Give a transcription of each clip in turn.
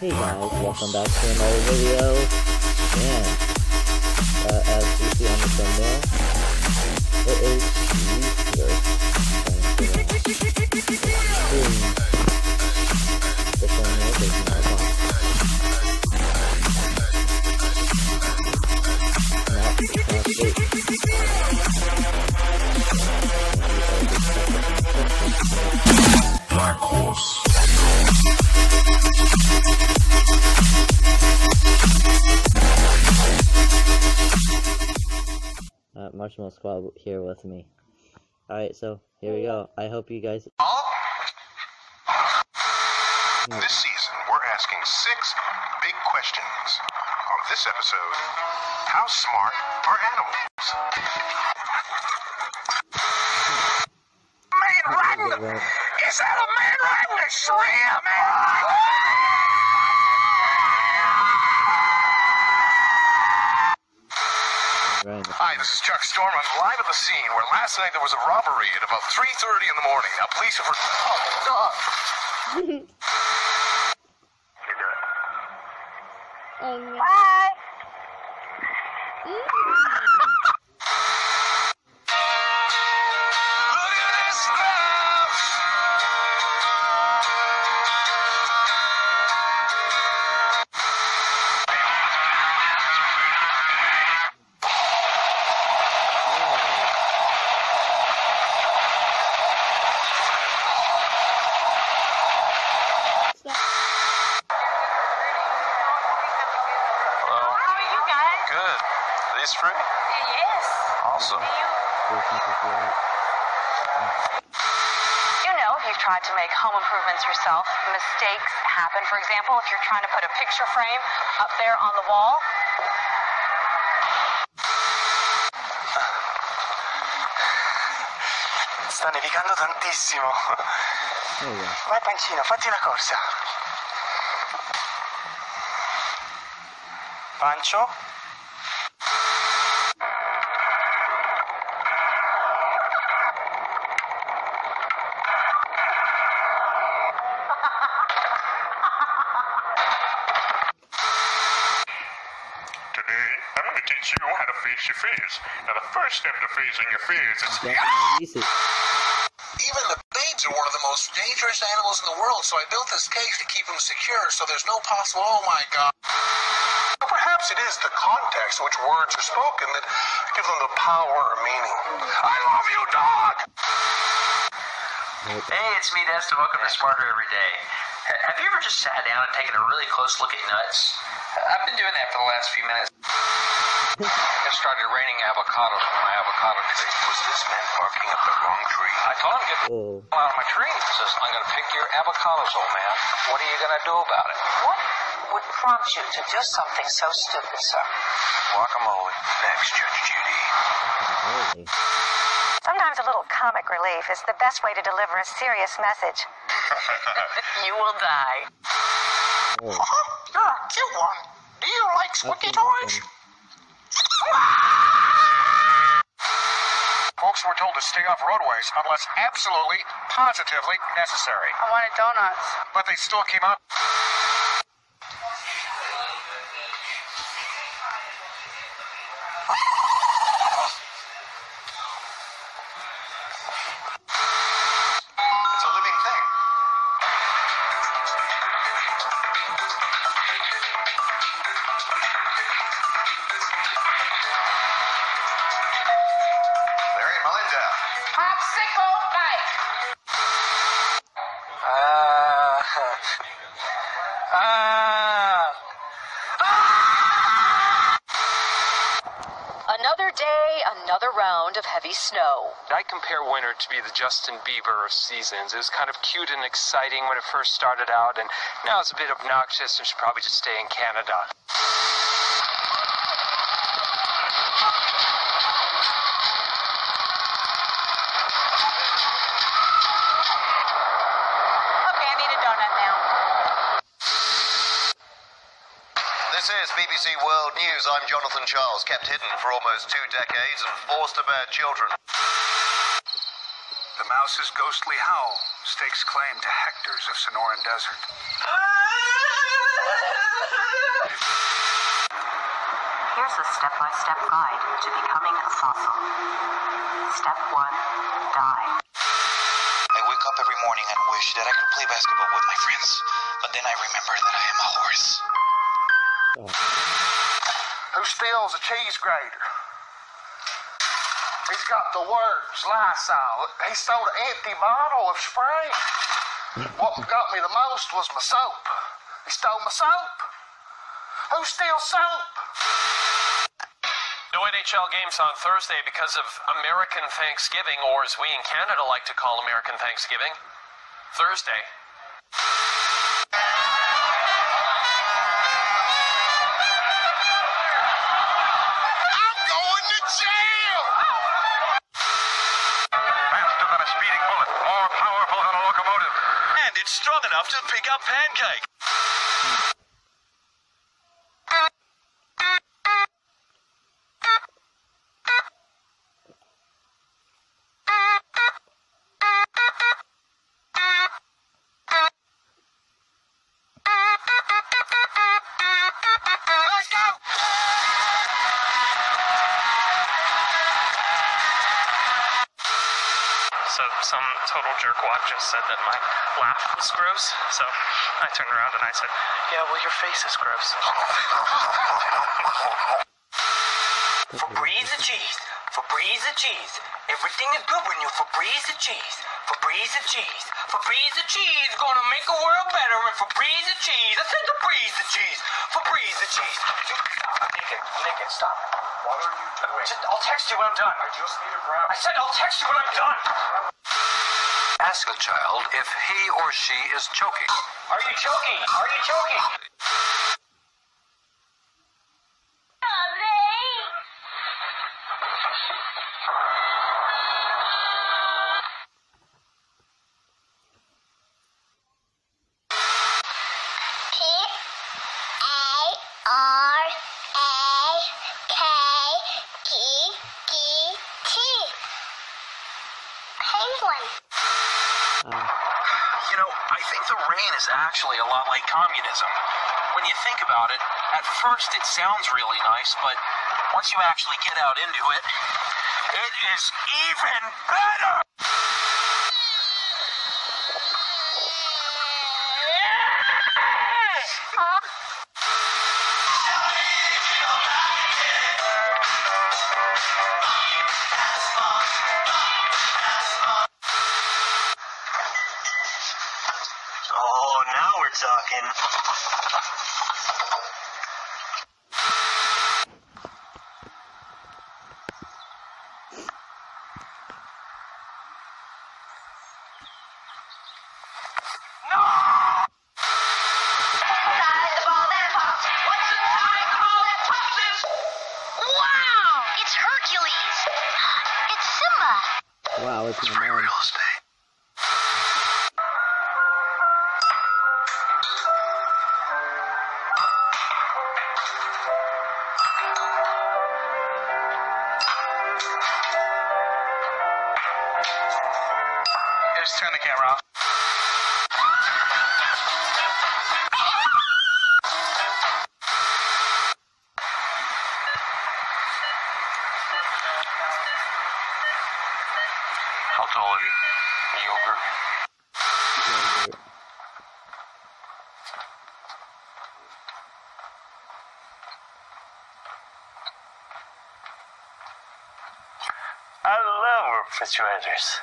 Hey guys, welcome back to another video. And uh, as you see on the thumbnail, it is Easter. The thumbnail is not not Black Horse. Marshmallow Squad here with me. Alright, so here we go. I hope you guys. This season, we're asking six big questions. On this episode, how smart are animals? Man riding? Is that a man riding a shrimp? Right. Hi, this is Chuck Storm. I'm live at the scene where last night there was a robbery at about 3.30 in the morning. Now, police have... Re- oh, God. No. Bye. Look Yes. Awesome. You, mm. you know, if you've tried to make home improvements yourself, mistakes happen. For example, if you're trying to put a picture frame up there on the wall, Sta nevicando tantissimo. There we go. Vai Pancino, fatti una corsa. Pancio? Face fears. Now, the first step to facing your fears is... Definitely uses. Even the babes are one of the most dangerous animals in the world, so I built this cage to keep them secure so there's no possible. Oh my god. Perhaps it is the context in which words are spoken that give them the power or meaning. I love you, dog! Hey, it's me, Destin. Welcome to Smarter Every Day. Have you ever just sat down and taken a really close look at nuts? I've been doing that for the last few minutes. It started raining avocados from my avocado tree. Was this man barking up the wrong tree? I told him, get the oh. out of my tree. He says, I'm going to pick your avocados, old man. What are you going to do about it? What would prompt you to do something so stupid, sir? Guacamole. Next, Judge Judy. holy. sometimes a little comic relief is the best way to deliver a serious message. you will die. Oh, You're a cute one. Do you like squeaky that's toys? Folks were told to stay off roadways unless absolutely, positively necessary. I wanted donuts. But they still came out. Another round of heavy snow. I compare winter to be the Justin Bieber of seasons. It was kind of cute and exciting when it first started out, and now it's a bit obnoxious and should probably just stay in Canada. BBC World News, I'm Jonathan Charles, kept hidden for almost two decades and forced to bear children. The mouse's ghostly howl stakes claim to hectares of Sonoran Desert. Here's a step by step guide to becoming a fossil. Step 1 Die. I wake up every morning and wish that I could play basketball with my friends, but then I remember that I am a horse. Who steals a cheese grater? He's got the words Lysol. He stole an empty bottle of spray. What got me the most was my soap. He stole my soap. Who steals soap? No NHL games on Thursday because of American Thanksgiving, or as we in Canada like to call American Thanksgiving, Thursday. To pick up pancake. Total jerkwad just said that my laugh was gross. So I turned around and I said, "Yeah, well, your face is gross." Febreze cheese. Febreze cheese. Everything is good when you Febreze cheese. Febreze cheese. Febreze cheese gonna make the world better with Febreze cheese. I said Febreze cheese. Febreze cheese. Nick it. Nick it. Stop. What are you doing? Just, I'll text you when I'm done. I just need a grab. I said I'll text you when I'm done. Ask a child if he or she is choking. Are you choking? Are you choking? Penguin. Uh, you know, I think the rain is actually a lot like communism. When you think about it, at first it sounds really nice, but once you actually get out into it, it is even better! We're turn the camera off. How tall are you? Mediocre. Yogurt. I love refrigerators.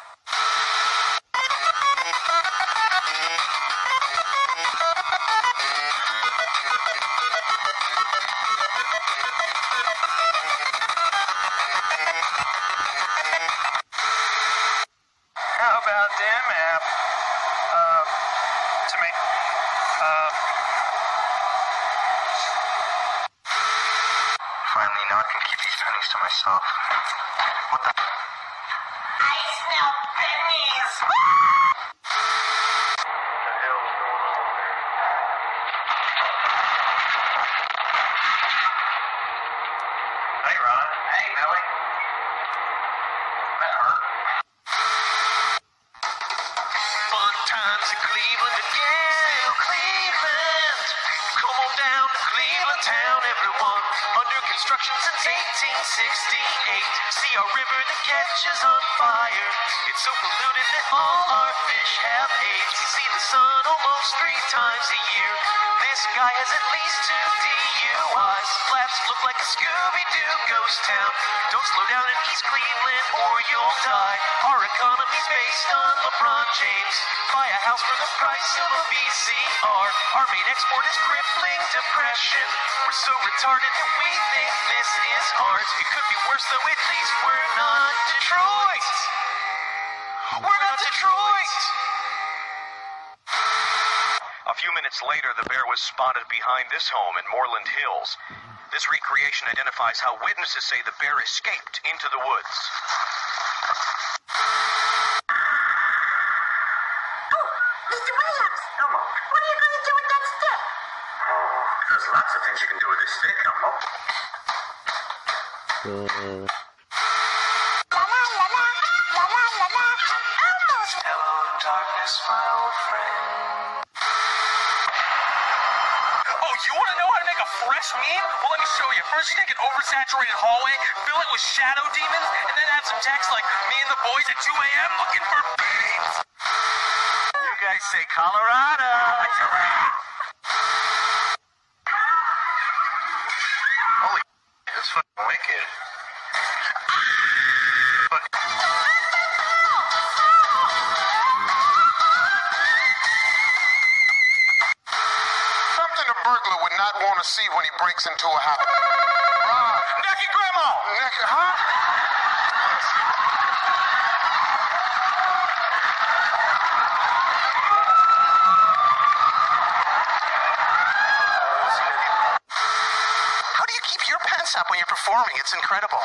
1868. See a river that catches on fire. It's so polluted that all our fish have AIDS. We see the sun almost three times a year. This guy has at least two DUIs. Flats look like a Scooby-Doo ghost town. Don't slow down in East Cleveland or you'll die. Our economy's based on LeBron James. For the price of a VCR. Our main export is crippling depression. We're so retarded that we think this is art. It could be worse though, at least we're not Detroit. We're not Detroit. A few minutes later, the bear was spotted behind this home in Moreland Hills. This recreation identifies how witnesses say the bear escaped into the woods. Mr. Williams! Elmo. What are you going to do with that stick? Oh, there's lots of things you can do with this stick, la. La la la la. Hello, darkness, my old friend. Oh, you want to know how to make a fresh meme? Well, let me show you. First, you take an oversaturated hallway, fill it with shadow demons, and then add some text like "Me and the boys at 2 a.m. looking for babes." You guys say Colorado. Want to see when he breaks into a house. Right. Ah, naked grandma. Naked, huh? How do you keep your pants up when you're performing? It's incredible.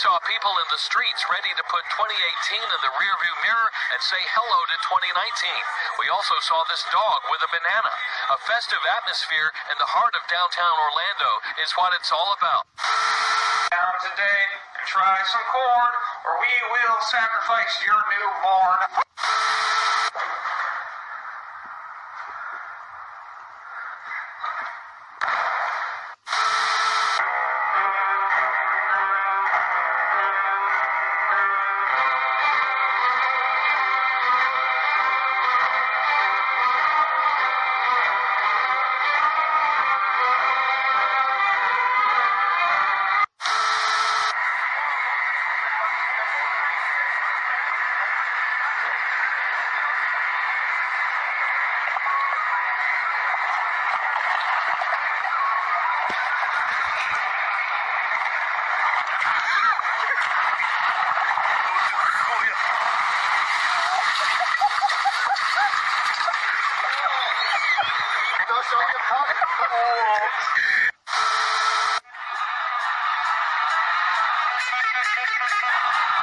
Saw people in the streets ready to put 2018 in the rearview mirror and say hello to 2019. We also saw this dog with a banana. A festive atmosphere in the heart of downtown Orlando is what it's all about. Down today, try some corn, or we will sacrifice your newborn. ハハハハ!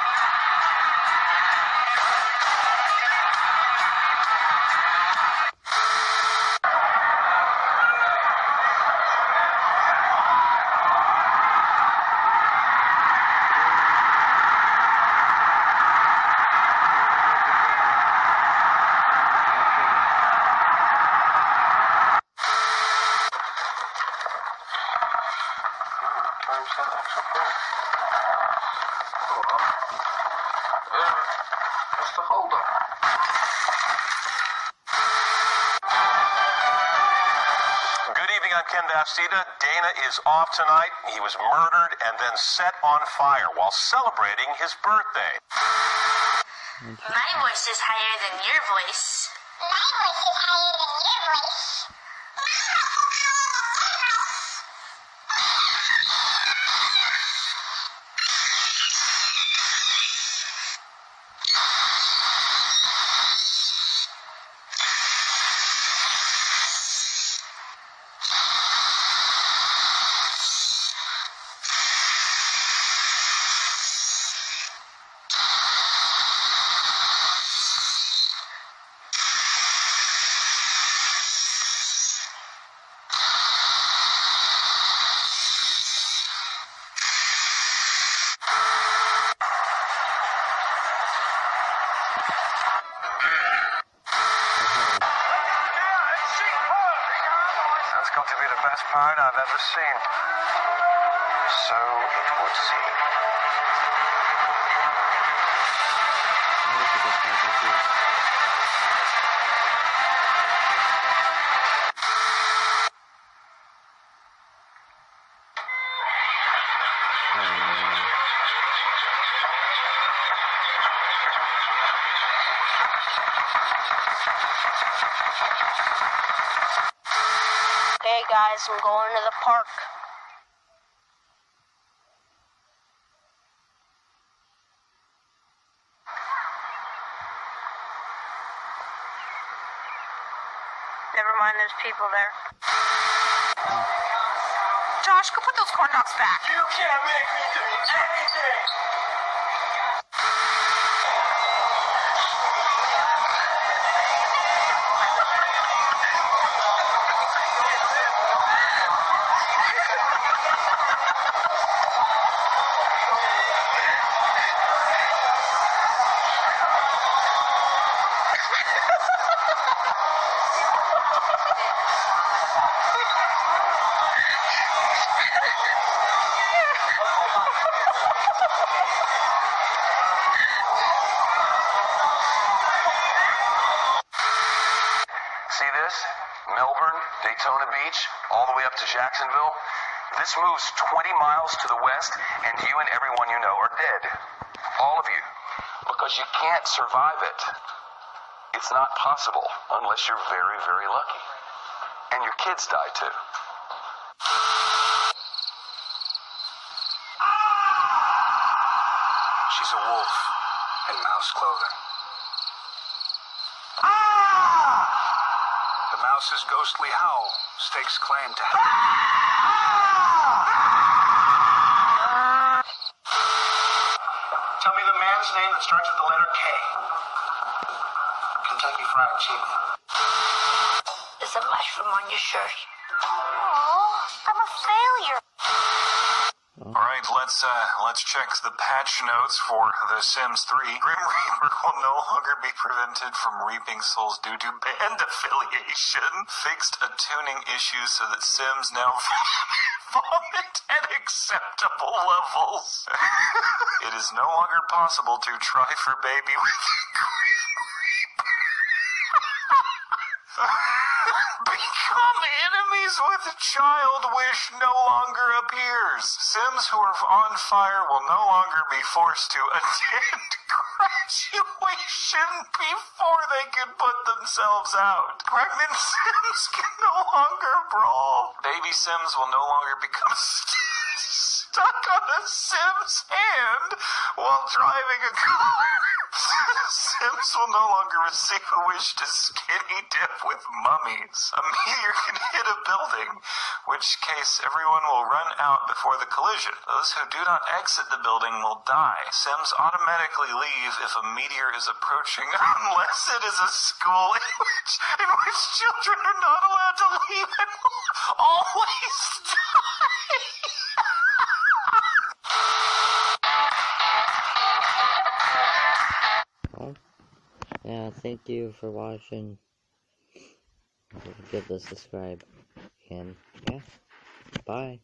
Ken Bastida. Dana is off tonight. He was murdered and then set on fire while celebrating his birthday. My voice is higher than your voice. voice guys, I'm going to the park. Never mind, there's people there. Josh, go put those corn dogs back. You can't make me do anything. See this? Melbourne, Daytona Beach, all the way up to Jacksonville. This moves 20 miles to the west, and you and everyone you know are dead. All of you. Because you can't survive it. It's not possible unless you're very, very lucky. And your kids die too. She's a wolf in mouse clothing. The mouse's ghostly howl stakes claim to heaven. Tell me the man's name that starts with the letter K. Kentucky Fried Chicken. There's a mushroom on your shirt. Oh, I'm a failure. Right, let's uh, let's check the patch notes for The Sims 3. Grim Reaper will no longer be prevented from reaping souls due to band affiliation. Fixed a tuning issue so that Sims now vomit at acceptable levels. it is no longer possible to try for baby with Grim Reaper. Become enemies with a child wish no longer appears. Sims who are on fire will no longer be forced to attend graduation before they can put themselves out. Pregnant Sims can no longer brawl. Baby Sims will no longer become stuck on a Sim's hand while driving a car. Sims will no longer receive a wish to skinny dip with mummies. A meteor can hit a building, which case everyone will run out before the collision. Those who do not exit the building will die. Sims automatically leave if a meteor is approaching, unless it is a school in which, in which children are not allowed to leave and will always die. Thank you for watching. Give a subscribe. And, yeah, bye.